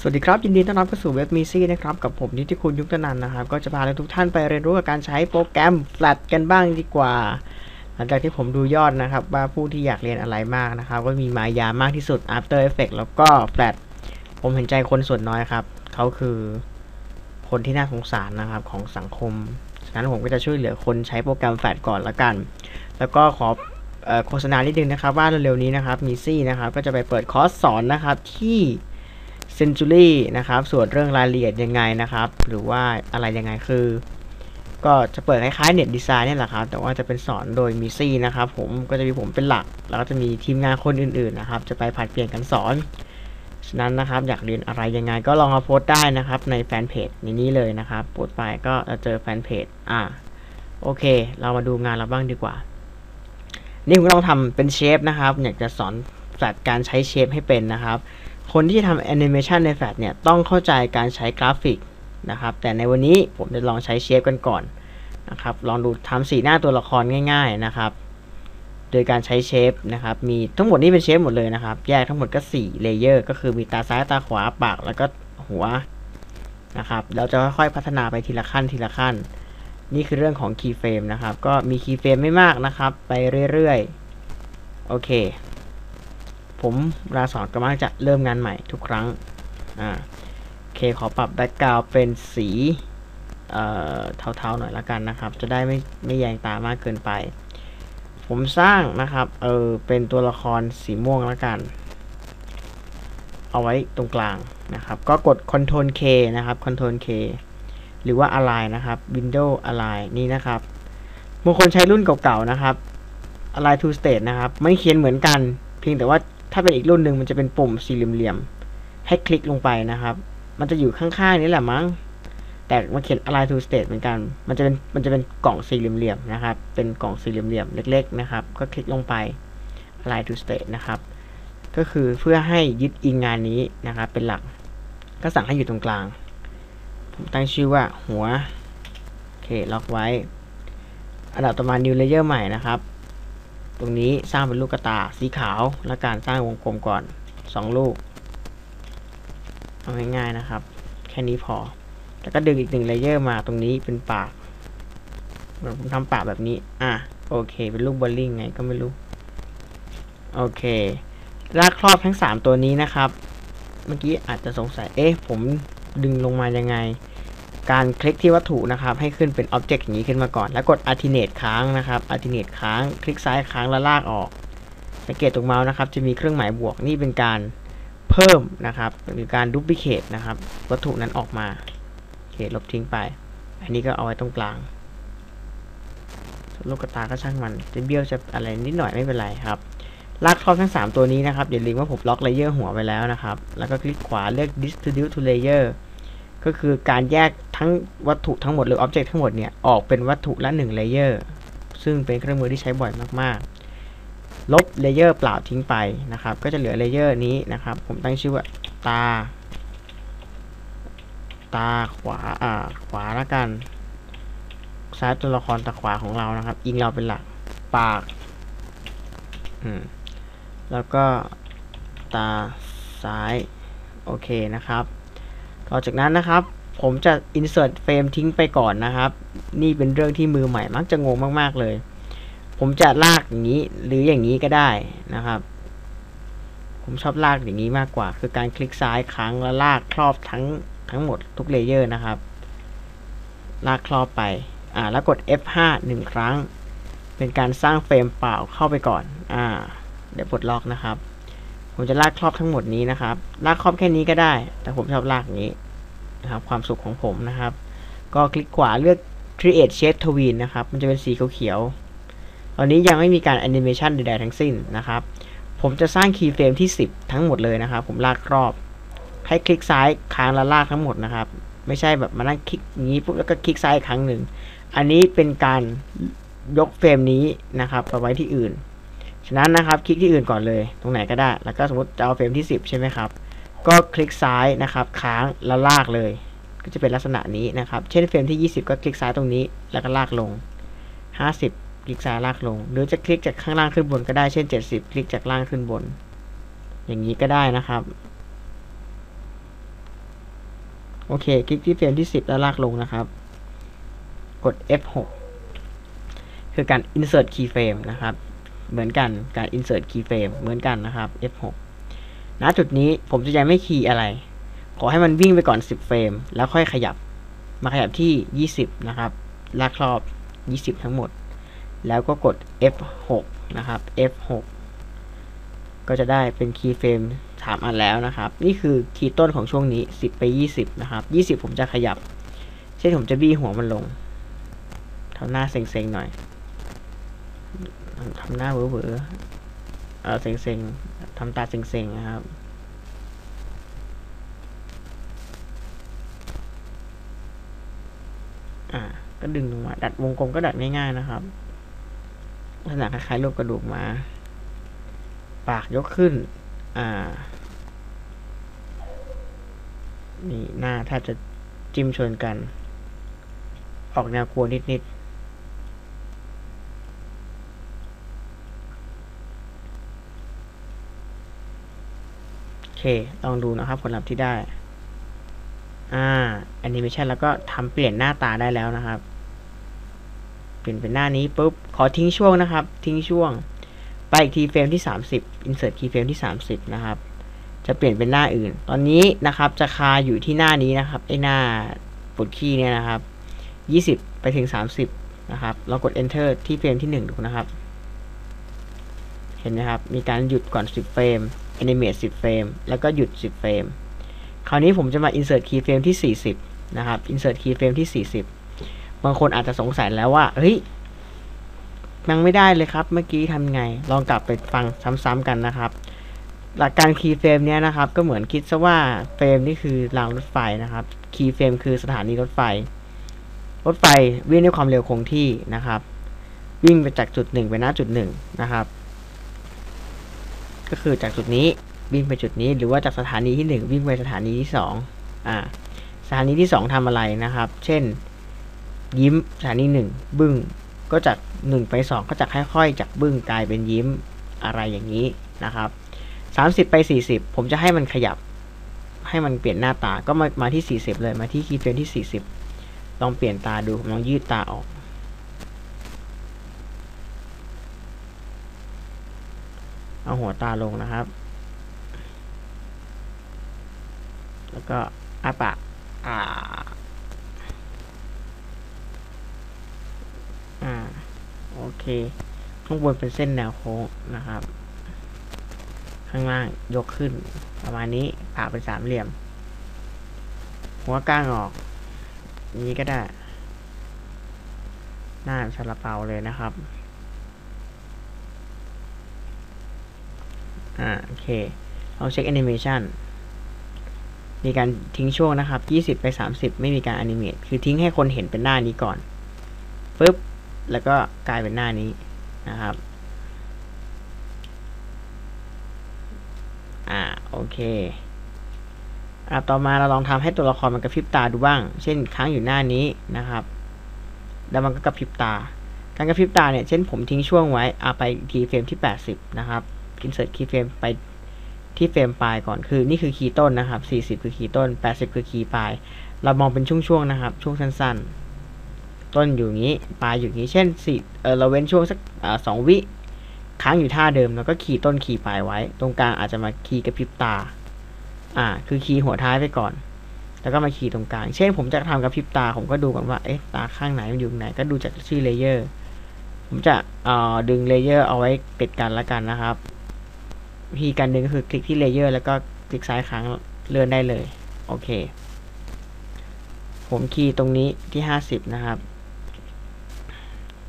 สวัสดีครับ ยินดีต้อนรับเข้าสู่เว็บมีซี่นะครับ กับผมนิติคุณยุคตนันนะครับ ก็จะพาทุกท่านไปเรียนรู้กับการใช้โปรแกรม Flash กันบ้างดีกว่า หลังจากที่ผมดูยอดนะครับ ว่าผู้ที่อยากเรียนอะไรมากนะครับ ก็มีมายามากที่สุด After Effects แล้วก็ Flash ผมเห็นใจคนส่วนน้อยครับ เขาคือคนที่น่าสงสารนะครับของสังคมฉะนั้นผมก็จะช่วยเหลือคนใช้โปรแกรม Flash ก่อนละกัน แล้วก็ขอเอ่อโฆษณานิดนึงนะครับว่าเร็วๆนี้นะครับมีซี่นะครับก็จะไปเปิดคอร์สสอนนะครับที่ Century นะครับ ส่วนเรื่องรายละเอียดยังไงนะครับ หรือว่าอะไรยังไงคือ ก็จะเปิดคล้ายๆเน็ตดีไซน์เนี่ยแหละครับ แต่ว่าจะเป็นสอนโดยมีซี่นะครับ ผมก็จะมีผมเป็นหลัก แล้วก็จะมีทีมงานคนอื่นๆนะครับ จะไปผัดเปลี่ยนกันสอน ฉะนั้นนะครับ อยากเรียนอะไรยังไงก็ลองมาโพสต์ได้นะครับ ในแฟนเพจในนี้เลยนะครับ โพสต์ไปก็จะเจอแฟนเพจ อ่า โอเค เรามาดูงานเราบ้างดีกว่า นี่ผมลังทำเป็นเชฟนะครับ อยากจะสอนจัดการใช้ shape ให้เป็นนะครับ คนที่ทำแอนิเมชันในแฟลชเนี่ยต้องเข้าใจการใช้กราฟิกนะครับ แต่ในวันนี้ผมจะลองใช้ shape กันก่อนนะครับ ลองดูทำสีหน้าตัวละครง่าย ๆนะครับ โดยการใช้ shape นะครับ มีทั้งหมดนี้เป็น shape หมดเลยนะครับ แยกทั้งหมดก็4 layer ก็คือมีตาซ้ายตาขวาปากแล้วก็หัวนะครับ เราจะค่อยๆพัฒนาไปทีละขั้นทีละขั้น นี่คือเรื่องของ keyframe นะครับ ก็มี keyframe ไม่มากนะครับ ไปเรื่อยๆ โอเค ผมเวลาสอนก็มักจะเริ่มงานใหม่ทุกครั้งอ่าโอเคขอปรับแบ็กกราวเป็นสีเอ่อเทาๆหน่อยละกันนะครับ จะได้ไม่ไม่แยงตามากเกินไป ผมสร้างนะครับเออเป็นตัวละครสีม่วงละกัน เอาไว้ตรงกลางนะครับ ก็กด Ctrl K นะครับ Ctrl K หรือว่า Align นะครับ Windows Align นี่นะครับบางคนใช้รุ่นเก่าๆนะครับ Align to State นะครับ ไม่เขียนเหมือนกัน เพียงแต่ว่า ถ้าเป็นอีกรุ่นหนึ่งมันจะเป็นปุ่มสี่เหลี่ยมๆให้คลิกลงไปนะครับ มันจะอยู่ข้างๆนี้แหละมั้ง แต่มาเขียน Align to State เหมือนกัน มันจะเป็น มันจะเป็นกล่องสี่เหลี่ยมๆนะครับ เป็นกล่องสี่เหลี่ยมๆเล็ก ๆ นะครับ ก็คลิกลงไป Align to State นะครับ ก็คือเพื่อให้ยึดอิงงานนี้นะครับ เป็นหลัก ก็สั่งให้อยู่ตรงกลาง ผมตั้งชื่อว่าหัว โอเค ล็อกไว้ อันดับต่อมา new layer ใหม่นะครับ ตรงนี้สร้างเป็นลูกกะตาสีขาวและการสร้างวงกลมก่อน 2 ลูก เอาง่ายๆนะครับ แค่นี้พอ แล้วก็ดึงอีกหนึ่ง layer มาตรงนี้เป็นปากเหมือนผมทำปากแบบนี้ อะ โอเค เป็นลูกโบว์ลิ่งไงก็ไม่รู้ โอเค ลากครอบทั้ง 3 ตัวนี้นะครับ เมื่อกี้อาจจะสงสัย เอ๊ะ ผมดึงลงมายังไง การคลิกที่วัตถุนะครับ ให้ขึ้นเป็นอ็อบเจกต์อย่างนี้ขึ้นมาก่อน แล้วกด alternate ค้างนะครับ alternate ค้าง คลิกซ้ายค้างแล้วลากออก สังเกตตรงเมาส์นะครับ จะมีเครื่องหมายบวกนี่เป็นการเพิ่มนะครับหรือการดูพิเคทนะครับ วัตถุนั้นออกมาโอเคลบทิ้งไป อันนี้ก็เอาไว้ตรงกลางลูกกตาก็ช่างมัน จะเบี้ยวจะอะไรนิดหน่อยไม่เป็นไรครับลากครอบทั้ง 3 ตัวนี้นะครับอย่าลืมว่าผมล็อก layer หัวไว้แล้วนะครับ แล้วก็คลิกขวาเลือก distribute to layer ก็คือการแยก ทั้งวัตถุทั้งหมดหรือ object ทั้งหมดเนี่ย ออกเป็นวัตถุละ1 Layer ซึ่งเป็นเครื่องมือที่ใช้บ่อยมากๆ ลบ layer เปล่าทิ้งไปนะครับ ก็จะเหลือ layer นี้นะครับ ผมตั้งชื่อว่าตา ตาขวาอ่าขวาละกันซ้ายตัวละครตาขวาของเรานะครับ อิงเราเป็นหลักปากอืมแล้วก็ตาซ้าย โอเคนะครับ ต่อจากนั้นนะครับ ผมจะ insert frame ทิ้งไปก่อนนะครับ นี่เป็นเรื่องที่มือใหม่มักจะงงมาก ๆ เลย ผมจะลากอย่างนี้หรืออย่างนี้ก็ได้นะครับ ผมชอบลากอย่างนี้มากกว่า คือการคลิกซ้ายครั้งแล้วลากครอบทั้งทั้งหมดทุกเลเยอร์นะครับ ลากครอบไป อ่า แล้วกด F5 หนึ่งครั้ง เป็นการสร้างเฟรมเปล่าเข้าไปก่อน อ่า เดี๋ยวปลดล็อกนะครับ ผมจะลากครอบทั้งหมดนี้นะครับ ลากครอบแค่นี้ก็ได้ แต่ผมชอบลากอย่างนี้ นะครับความสุขของผมนะครับ ก็คลิกขวาเลือก create shade tween นะครับ มันจะเป็นสีเขียวๆตอนนี้ยังไม่มีการ animation ใดๆทั้งสิ้นนะครับ ผมจะสร้าง keyframe ที่ 10 ทั้งหมดเลยนะครับ ผมลากรอบ ให้คลิกซ้ายค้างแล้วลากทั้งหมดนะครับ ไม่ใช่แบบมานั่งคลิกอย่างนี้ปุ๊บแล้วก็คลิกซ้ายอีกครั้งหนึ่ง อันนี้เป็นการยกเฟรมนี้นะครับไปไว้ที่อื่น ฉะนั้นนะครับคลิกที่อื่นก่อนเลย ตรงไหนก็ได้ แล้วก็สมมติจะเอาเฟรมที่ 10 ใช่ไหมครับ ก็คลิกซ้ายนะครับ ค้างแล้วลากเลย ก็จะเป็นลักษณะนี้นะครับ เช่นเฟรมที่ 20 ก็คลิกซ้ายตรงนี้ แล้วก็ลากลง 50 คลิกซ้ายลากลง หรือจะคลิกจากข้างล่างขึ้นบนก็ได้เช่น 70 คลิกจากล่างขึ้นบน อย่างนี้ก็ได้นะครับโอเค คลิกที่เฟรมที่ 10 แล้วลากลงนะครับ กด F6 คือการ insert keyframe นะครับ เหมือนกัน การ insert keyframe เหมือนกันนะครับ F6 ณจุดนี้ผมจะยังไม่คีย์อะไร ขอให้มันวิ่งไปก่อน 10 เฟรม แล้วค่อยขยับ มาขยับที่ 20 นะครับ ลากครอบ 20 ทั้งหมด แล้วก็กด F6 นะครับ F6 ก็จะได้เป็น keyframe สามอันแล้วนะครับ นี่คือ key ต้นของช่วงนี้ 10 ไป 20 นะครับ 20 ผมจะขยับ เช่นผมจะบี้หัวมันลงทำหน้าเซ็งๆหน่อยทำหน้าเวอร์ๆเออเซ็งๆ ทำตาเซ็งๆนะครับ อ่า ก็ดึงลงมา ดัดวงกลมก็ดัดง่ายๆนะครับลักษณะคล้ายๆรูปกระดูกมา ปากยกขึ้น อ่า นี่หน้าถ้าจะจิ้มชนกัน ออกแนวควนิดๆ เค ลองดูนะครับผลลัพธ์ที่ได้ อ่าแอนิเมชันแล้วก็ทำเปลี่ยนหน้าตาได้แล้วนะครับ เปลี่ยนเป็นหน้านี้ปุ๊บ ขอทิ้งช่วงนะครับ ทิ้งช่วง ไปอีกทีเฟรมที่ 30 insert key frame ที่ 30 นะครับ จะเปลี่ยนเป็นหน้าอื่น ตอนนี้นะครับจะคาอยู่ที่หน้านี้นะครับ ไอหน้าปลดคีย์เนี่ยนะครับ 20 ไปถึง 30 นะครับ เรากด enter ที่เฟรมที่ 1 ดูนะครับ เห็นไหมครับ มีการหยุดก่อน 10 เฟรม animate 10 เฟรม แล้วก็หยุด 10 เฟรม คราวนี้ผมจะมา insert key frame ที่ 40 นะครับ insert key frame ที่ 40 บางคนอาจจะสงสัยแล้วว่า เฮ้ยยังไม่ได้เลยครับ เมื่อกี้ทำไง ลองกลับไปฟังซ้ำๆกันนะครับ หลักการ key frame เนี้ยนะครับ ก็เหมือนคิดซะว่าเฟรมนี่คือรางรถไฟนะครับ key frame คือสถานีรถไฟ รถไฟวิ่งด้วยความเร็วคงที่นะครับ วิ่งไปจากจุดหนึ่งไปหน้าจุดหนึ่งนะครับ ก็คือจากจุดนี้วิ่งไปจุดนี้หรือว่าจากสถานีที่หนึ่งวิ่งไปสถานีที่สองอ่าสถานีที่สองทำอะไรนะครับ เช่น ยิ้มสถานีหนึ่งบึ้งก็จากหนึ่งไปสองก็จะค่อยๆ จากบึ้งกลายเป็นยิ้มอะไรอย่างนี้นะครับสามสิบไปสี่สิบผมจะให้มันขยับ ให้มันเปลี่ยนหน้าตาก็มามาที่สี่สิบเลยมาที่คีย์เฟรมที่สี่สิบลองเปลี่ยนตาดูลองยืดตาออก เอาหัวตาลงนะครับ แล้วก็อาปากอ่า อ่า โอเค ข้างบนเป็นเส้นแนวโค้งนะครับ ข้างล่างยกขึ้น ประมาณนี้ผ่าเป็นสามเหลี่ยม หัวก้างออก นี้ก็ได้ หน้าซาลาเปาเลยนะครับ อ่าโอเค เราเช็คแอนิเมชันมีการทิ้งช่วงนะครับ 20 ไป 30 ไม่มีการ animate คือทิ้งให้คนเห็นเป็นหน้านี้ก่อนปึ๊บ แล้วก็กลายเป็นหน้านี้นะครับ อ่า โอเคอ่าต่อมาเราลองทำให้ตัวละครมันกระพริบตาดูบ้าง เช่น ค้างอยู่หน้านี้นะครับ แล้วมันก็กระพริบตา การกระพริบตาเนี่ย เช่นผมทิ้งช่วงไว้อ่าไป key frame ที่ 80 นะครับ insert key frame ไปที่เฟรมปลายก่อนคือนี่คือคีย์ต้นนะครับ 40 คือคีย์ต้น 80 คือคีย์ปลาย เรามองเป็นช่วงๆนะครับ ช่วงสั้นๆ ต้นอยู่ตรงนี้ปลายอยู่ตรงนี้ เช่นสิเออเราเว้นช่วงสักสองวิค้างอยู่ท่าเดิมแล้วก็คีย์ต้นคีย์ปลายไว้ ตรงกลางอาจจะมาคีย์กระพริบตาอ่าคือคีย์หัวท้ายไปก่อน แล้วก็มาคีย์ตรงกลาง เช่นผมจะทำกระพริบตาผมก็ดูก่อนว่าเอ๊ะตาข้างไหนมันอยู่ไหนก็ดูจากชื่อ layer ผมจะดึง layer เอาไว้ติดกันแล้วกันนะครับ วิธีการดึงก็คือคลิกที่ layer แล้วก็คลิกซ้ายค้างเลื่อนได้เลย โอเค ผมคีย์ตรงนี้ที่ 50 นะครับ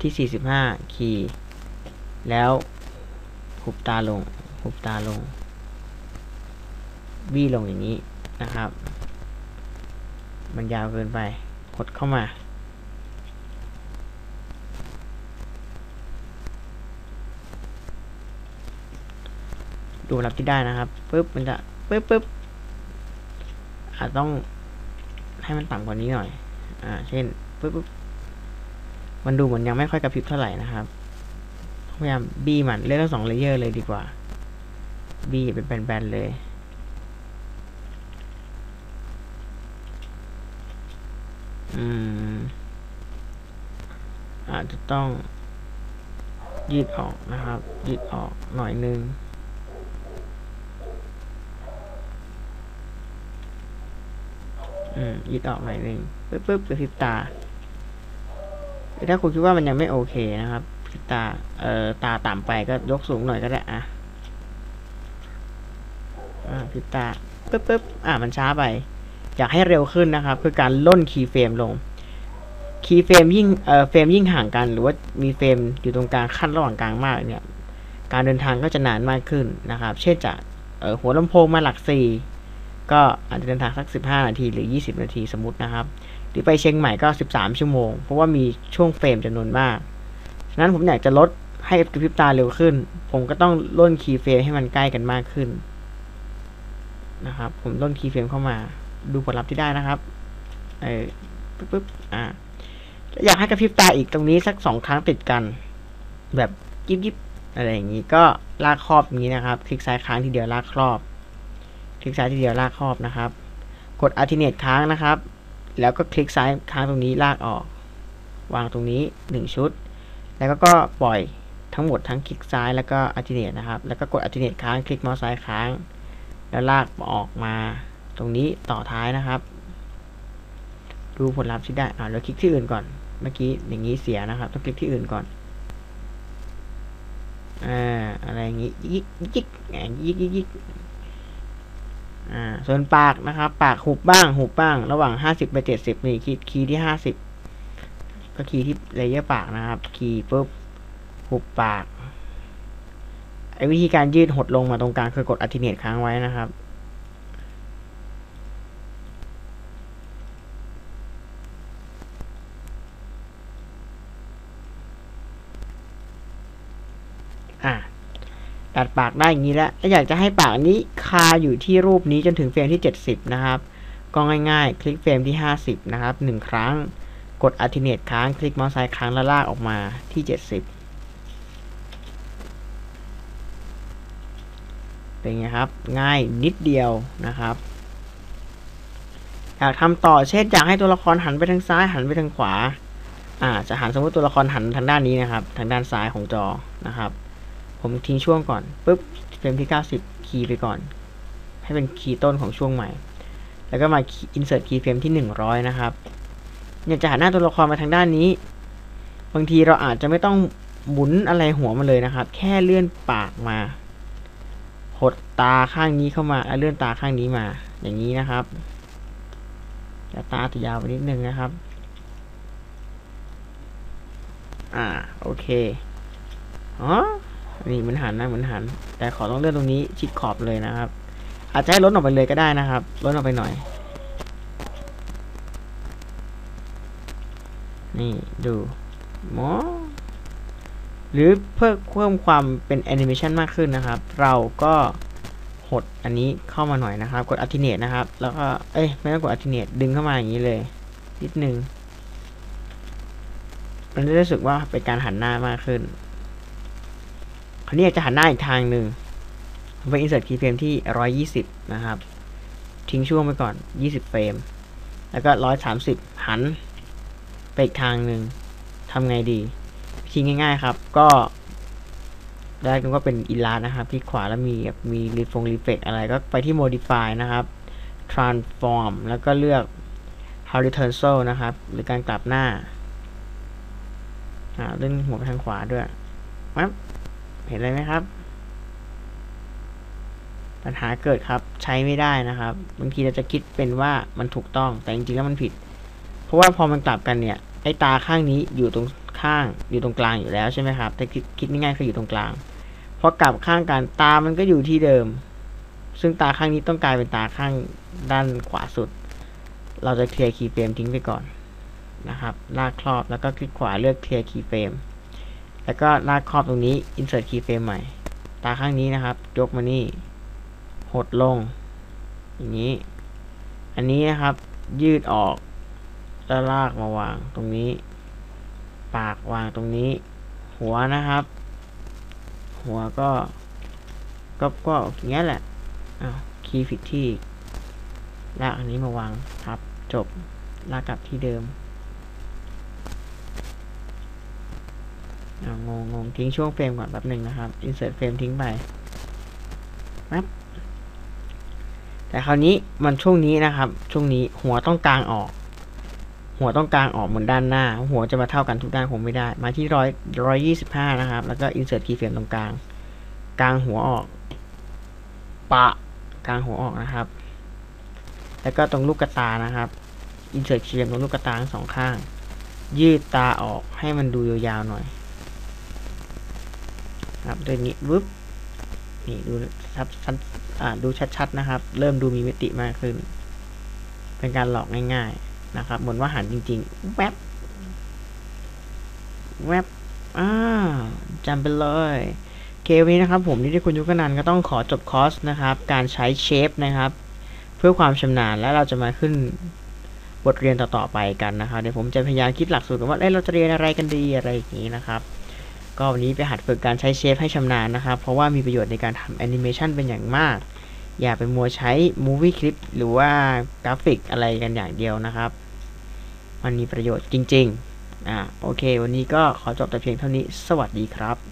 ที่ 45 คีย์แล้วหุบตาลงหุบตาลงบี้ลงอย่างนี้นะครับ มันยาวเกินไปกดเข้ามา ตัรับที่ได้นะครับปุ๊บมันจะปุ๊บปุ๊บอาจต้องให้มันต่ำกว่านี้หน่อย อ่า เช่นปุ๊บปุ๊บมันดูเหมือนยังไม่ค่อยกระพริบเท่าไหร่นะครับ พยายามบี้มันเลื่นทั้งสองเลเยอร์เลยดีกว่า บี้เป็นแบนๆเลย อืม อาจจะต้องยืดออกนะครับ ยืดออกหน่อยนึง อืมยืดออกหน่อยนึงปึ๊บปึ๊บกระพริบตาถ้าคุณคิดว่ามันยังไม่โอเคนะครับตาเอ่อตาต่ำไปก็ยกสูงหน่อยก็ได้อะอ่าพิตาปึ๊บปึ๊บอ่ามันช้าไป อยากให้เร็วขึ้นนะครับ คือการร่น key frame ลง key frame ยิ่งเอ่อเฟรมยิ่งห่างกัน หรือว่ามีเฟรมอยู่ตรงกลางคั่นระหว่างกลางมากเนี่ย การเดินทางก็จะนานมากขึ้นนะครับ เช่นจากเอ่อหัวลำโพงมาหลักสี่ ก็อาจจะเดินทางสัก 15 นาทีหรือ 20 นาทีสมมตินะครับ หรือไปเชียงใหม่ก็ 13 ชั่วโมง เพราะว่ามีช่วงเฟรมจำนวนมาก ฉะนั้นผมอยากจะลดให้กระพริบตาเร็วขึ้น ผมก็ต้องล่นคีย์เฟรมให้มันใกล้กันมากขึ้นนะครับ ผมล่นคีย์เฟรมเข้ามา ดูผลลัพธ์ที่ได้นะครับ เออปึ๊บปึ๊บอ่าอยากให้กระพริบตาอีกตรงนี้สักสองครั้งติดกัน แบบยิบยิบอะไรอย่างนี้ก็ลากครอบอย่างนี้นะครับ คลิกซ้ายค้างทีเดียวลากครอบ คลิกซ้ายทีเดียวลากครอบนะครับ กด alternate ค้างนะครับ แล้วก็คลิกซ้ายค้างตรงนี้ลากออก วางตรงนี้ 1 ชุด แล้วก็ก็ปล่อยทั้งหมดทั้งคลิกซ้ายแล้วก็ alternate นะครับ แล้วก็กด alternate ค้างคลิกเมาส์ซ้ายค้าง แล้วลากออกมาตรงนี้ต่อท้ายนะครับ ดูผลลัพธ์ที่ได้อ่าเราคลิกที่อื่นก่อน เมื่อกี้อย่างนี้เสียนะครับ ต้องคลิกที่อื่นก่อนอ่าอะไรอย่างนี้ยิกยิกยิกยิกยิก อ่าส่วนปากนะครับ ปากหุบบ้าง หุบบ้าง ระหว่างห้าสิบไปเจ็ดสิบนี่คีย์คีย์ที่ห้าสิบก็คีย์ที่ layer ปากนะครับ คีย์ปุ๊บหุบปากไอ้วิธีการยืดหดลงมาตรงกลางคือกด alternate ค้างไว้นะครับ อ่า ดัดปากได้อย่างนี้แล้วถ้าอยากจะให้ปากนี้คาอยู่ที่รูปนี้จนถึงเฟรมที่ 70 นะครับ ก็ง่ายๆ คลิกเฟรมที่ 50 นะครับ 1 ครั้ง กด alternate ค้าง คลิกเมาส์ซ้ายค้างแล้วลากออกมาที่ 70 เป็นไงครับ ง่ายนิดเดียวนะครับ อยากทำต่อ เช่นอยากให้ตัวละครหันไปทางซ้ายหันไปทางขวา อ่า จะหันสมมติตัวละครหันทางด้านนี้นะครับ ทางด้านซ้ายของจอนะครับ ผมทิ้งช่วงก่อนปุ๊บเฟรมที่ 90 คีย์ไปก่อน ให้เป็นคีย์ต้นของช่วงใหม่ แล้วก็มา insert key frame ที่ 100 นะครับเนี่ยจะหันหน้าตัวละครมาทางด้านนี้ บางทีเราอาจจะไม่ต้องหมุนอะไรหัวมันเลยนะครับ แค่เลื่อนปากมา หดตาข้างนี้เข้ามาแล้วเลื่อนตาข้างนี้มา อย่างนี้นะครับแต่ตาจะยาวไปนิดนึงนะครับ อ่า โอเค อ๋อ นี่มันหันนะเหมือนหัน แต่ขอต้องเลื่อนตรงนี้ชิดขอบเลยนะครับ อาจจะให้ลดออกไปเลยก็ได้นะครับลดออกไปหน่อย นี่ดูหมอหรือเพื่อเพิ่มความเป็นแอนิเมชันมากขึ้นนะครับ เราก็หดอันนี้เข้ามาหน่อยนะครับ กด alternate นะครับ แล้วก็เอ้ยไม่ต้องกด alternate ดึงเข้ามาอย่างนี้เลย นิดนึงมันจะรู้สึกว่าเป็นการหันหน้ามากขึ้นาวนี้อยจะหันหน้าอีกทางหนึ่งไป insert keyframe ที่ 120 นะครับ ทิ้งช่วงไปก่อน 20 เฟรม แล้วก็ 130 หัน ไปอีกทางหนึ่งทำไงดีวิธีง่าย ๆ ครับ ก็ได้ก็เป็นอินลานะครับ ที่ขวาแล้วมีมีรีฟงรีเฟกอะไรก็ไปที่ modify นะครับ transform แล้วก็เลือก horizontal นะครับ หรือการกลับหน้าอ่าเลื่อนหัวไปทางขวาด้วยปั๊บ เห็นอะไรไหมครับ ปัญหาเกิดครับใช้ไม่ได้นะครับบางทีเราจะคิดเป็นว่ามันถูกต้องแต่จริงๆแล้วมันผิด เพราะว่าพอมันกลับกันเนี่ยไอ้ตาข้างนี้อยู่ตรงข้างอยู่ตรงกลางอยู่แล้วใช่ไหมครับ แต่คิดคิดง่ายๆคืออยู่ตรงกลางพอกลับข้างกันตามันก็อยู่ที่เดิม ซึ่งตาข้างนี้ต้องกลายเป็นตาข้างด้านขวาสุด เราจะ clear keyframe ทิ้งไปก่อนนะครับ ลากครอบแล้วก็คลิกขวาเลือก clear keyframe แล้วก็ลากครอบตรงนี้ insert keyframe ใหม่ ตาข้างนี้นะครับ ยกมานี่หดลง อย่างนี้ อันนี้นะครับ ยืดออก แล้วลากมาวางตรงนี้ ปากวางตรงนี้ หัวนะครับ หัวก็ก็ก็อย่างเงี้ยแหละอ้าวคีย์ผิดที่ลากอันนี้มาวางครับ จบลากกลับที่เดิม อ่า งงงงทิ้งช่วงเฟรมก่อนแป๊บหนึ่งนะครับ insert เฟรมทิ้งไปปั๊บแต่คราวนี้มันช่วงนี้นะครับ ช่วงนี้หัวต้องกลางออก หัวต้องกลางออกเหมือนด้านหน้า หัวจะมาเท่ากันทุกด้านคงไม่ได้ มาที่ร้อยร้อยยี่สิบห้านะครับ แล้วก็ insert keyframe ตรงกลาง กลางหัวออก ปะ กลางหัวออกนะครับ แล้วก็ตรงลูกกระตานะครับ insert keyframe ตรงลูกกระตาทั้งสองข้าง ยืดตาออกให้มันดูยาวๆหน่อย ครับตัวนี้วึบนี่ดูชัดชัดอ่าดูชัดๆนะครับ เริ่มดูมีมิติมากขึ้น เป็นการหลอกง่าย ๆนะครับเหมือนว่าหันจริงๆแวบแวบอ่าจำไปเลยเควันนี้นะครับผมนิติคุณยุกนันก็ต้องขอจบคอร์สนะครับ การใช้เชฟนะครับ เพื่อความชำนาญแล้วเราจะมาขึ้นบทเรียนต่อๆไปกันนะครับเดี๋ยวผมจะพยายามคิดหลักสูตรว่าเอ้เราจะเรียนอะไรกันดีอะไรอย่างนี้นะครับ ก็วันนี้ไปหัดฝึกการใช้ shape ให้ชำนาญนะครับ เพราะว่ามีประโยชน์ในการทำแอนิเมชันเป็นอย่างมาก อย่าไปมัวใช้ movie clip หรือว่ากราฟิกอะไรกันอย่างเดียวนะครับ มันมีประโยชน์จริง ๆ อ่าโอเค วันนี้ก็ขอจบแต่เพียงเท่านี้ สวัสดีครับ